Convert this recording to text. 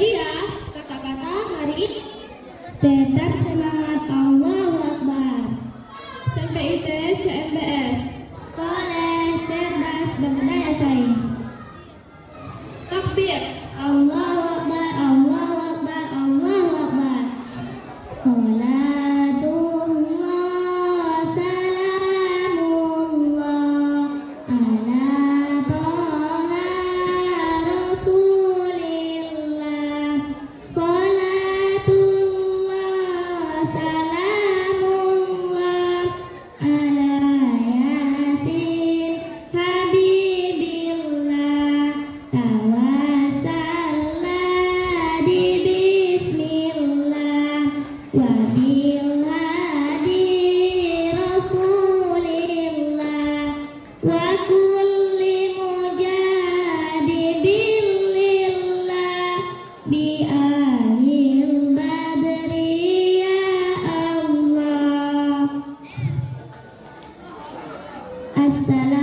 Iya kata-kata hari ini. Tetap semangat Allah Akbar. SMPIT CMBS. Kolej cerdas berdaya saing. Takbir. Allah Akbar, Allah Akbar, Allah Akbar. Kolej السلام